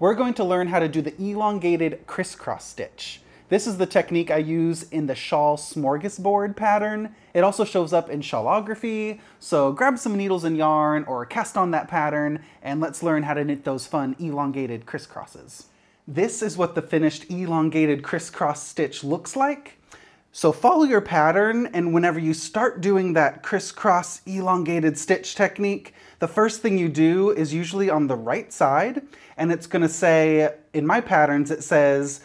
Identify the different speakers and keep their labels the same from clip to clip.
Speaker 1: we're going to learn how to do the elongated crisscross stitch. This is the technique I use in the shawl smorgasbord pattern. It also shows up in shawlography, so grab some needles and yarn or cast on that pattern and let's learn how to knit those fun elongated crisscrosses. This is what the finished elongated crisscross stitch looks like. So follow your pattern and whenever you start doing that crisscross elongated stitch technique, the first thing you do is usually on the right side and it's gonna say, in my patterns, it says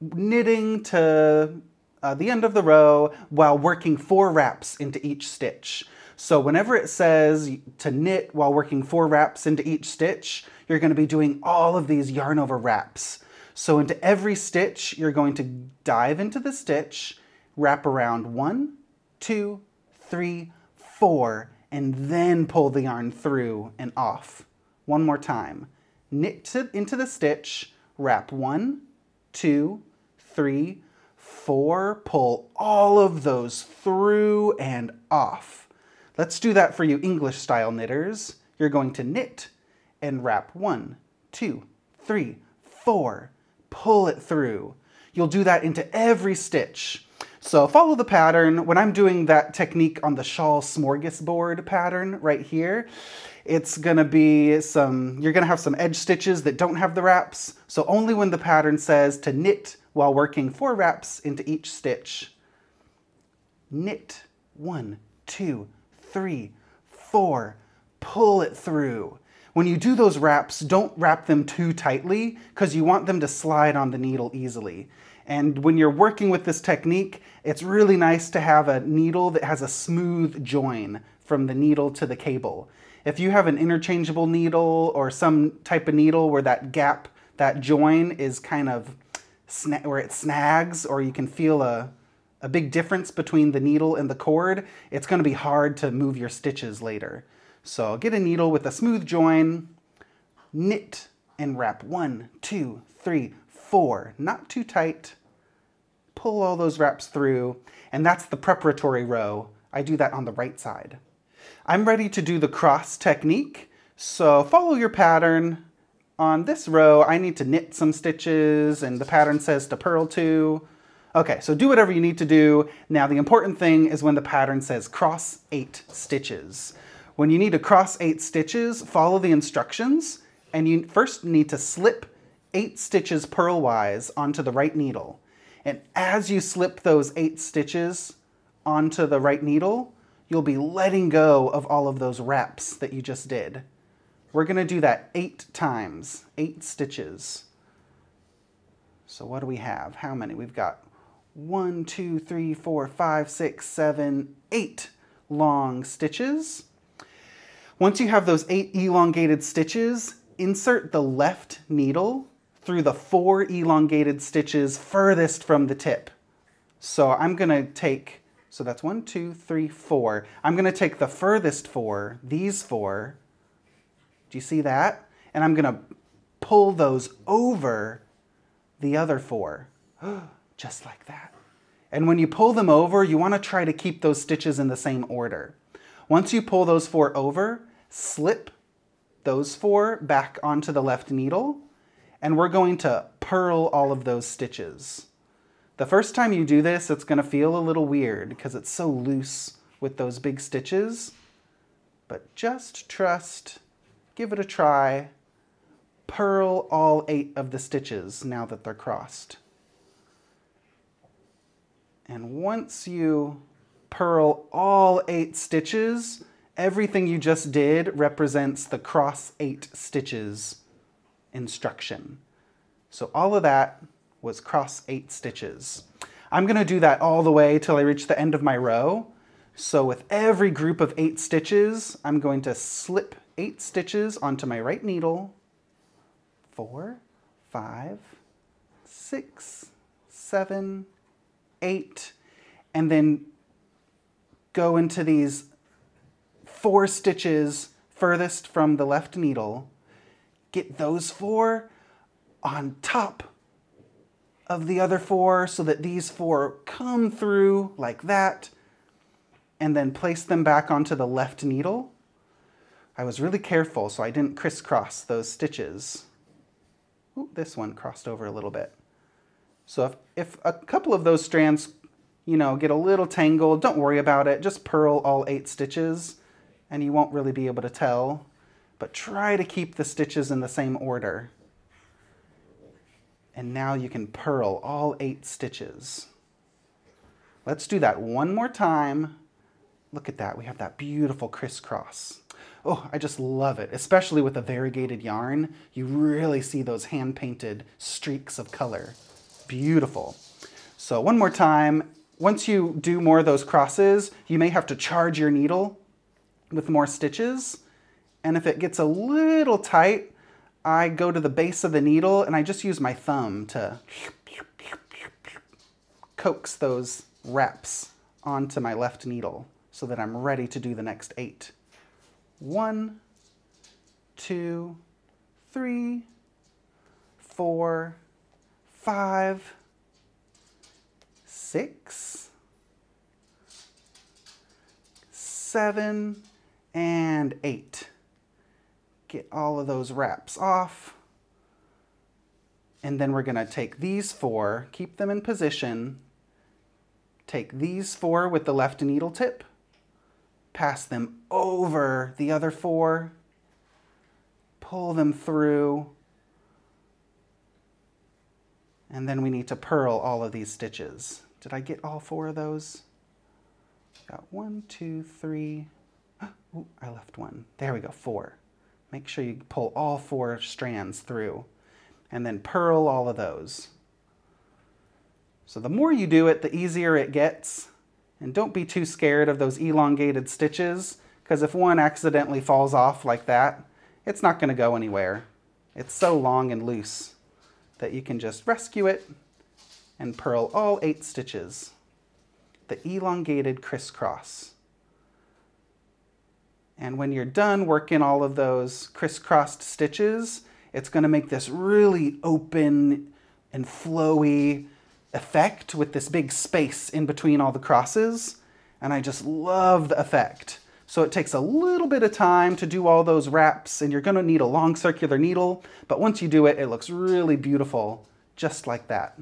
Speaker 1: knitting to uh, the end of the row while working four wraps into each stitch. So whenever it says to knit while working four wraps into each stitch, you're gonna be doing all of these yarn over wraps. So into every stitch, you're going to dive into the stitch, wrap around one, two, three, four, and then pull the yarn through and off. One more time. Knit into the stitch, wrap one, two, three, four, pull all of those through and off. Let's do that for you English style knitters. You're going to knit and wrap one, two, three, four, pull it through. You'll do that into every stitch. So follow the pattern. When I'm doing that technique on the shawl smorgasbord pattern right here, it's gonna be some, you're gonna have some edge stitches that don't have the wraps. So only when the pattern says to knit while working four wraps into each stitch, knit one, two, three, four, pull it through. When you do those wraps, don't wrap them too tightly because you want them to slide on the needle easily. And when you're working with this technique, it's really nice to have a needle that has a smooth join from the needle to the cable. If you have an interchangeable needle or some type of needle where that gap, that join is kind of, where it snags or you can feel a, a big difference between the needle and the cord, it's gonna be hard to move your stitches later. So get a needle with a smooth join, knit and wrap one, two, three, four, not too tight. Pull all those wraps through, and that's the preparatory row. I do that on the right side. I'm ready to do the cross technique, so follow your pattern. On this row, I need to knit some stitches, and the pattern says to purl two. Okay, so do whatever you need to do. Now, the important thing is when the pattern says cross eight stitches. When you need to cross eight stitches, follow the instructions, and you first need to slip eight stitches purlwise onto the right needle. And as you slip those eight stitches onto the right needle, you'll be letting go of all of those wraps that you just did. We're gonna do that eight times, eight stitches. So what do we have? How many? We've got one, two, three, four, five, six, seven, eight long stitches. Once you have those eight elongated stitches, insert the left needle through the four elongated stitches furthest from the tip. So I'm gonna take, so that's one, two, three, four. I'm gonna take the furthest four, these four, do you see that? And I'm gonna pull those over the other four, just like that. And when you pull them over, you wanna try to keep those stitches in the same order. Once you pull those four over, slip those four back onto the left needle, and we're going to purl all of those stitches. The first time you do this, it's gonna feel a little weird because it's so loose with those big stitches, but just trust, give it a try, purl all eight of the stitches now that they're crossed. And once you purl all eight stitches, everything you just did represents the cross eight stitches instruction. So all of that was cross eight stitches. I'm gonna do that all the way till I reach the end of my row. So with every group of eight stitches, I'm going to slip eight stitches onto my right needle. Four, five, six, seven, eight, and then go into these four stitches furthest from the left needle, get those four on top of the other four so that these four come through like that, and then place them back onto the left needle. I was really careful so I didn't crisscross those stitches. Ooh, this one crossed over a little bit. So if, if a couple of those strands, you know, get a little tangled, don't worry about it. Just purl all eight stitches and you won't really be able to tell. But try to keep the stitches in the same order. And now you can purl all eight stitches. Let's do that one more time. Look at that, we have that beautiful crisscross. Oh, I just love it, especially with a variegated yarn. You really see those hand-painted streaks of color. Beautiful. So one more time, once you do more of those crosses, you may have to charge your needle with more stitches. And if it gets a little tight, I go to the base of the needle and I just use my thumb to coax those wraps onto my left needle so that I'm ready to do the next eight. One, two, three, four, five, six, seven, and eight. Get all of those wraps off. And then we're gonna take these four, keep them in position, take these four with the left needle tip, pass them over the other four, pull them through, and then we need to purl all of these stitches. Did I get all four of those? Got one, two, three. Ooh, I left one. There we go, four. Make sure you pull all four strands through and then purl all of those. So the more you do it, the easier it gets. And don't be too scared of those elongated stitches, because if one accidentally falls off like that, it's not going to go anywhere. It's so long and loose that you can just rescue it and purl all eight stitches. The elongated crisscross. And when you're done working all of those crisscrossed stitches, it's going to make this really open and flowy effect with this big space in between all the crosses. And I just love the effect. So it takes a little bit of time to do all those wraps and you're gonna need a long circular needle, but once you do it, it looks really beautiful, just like that.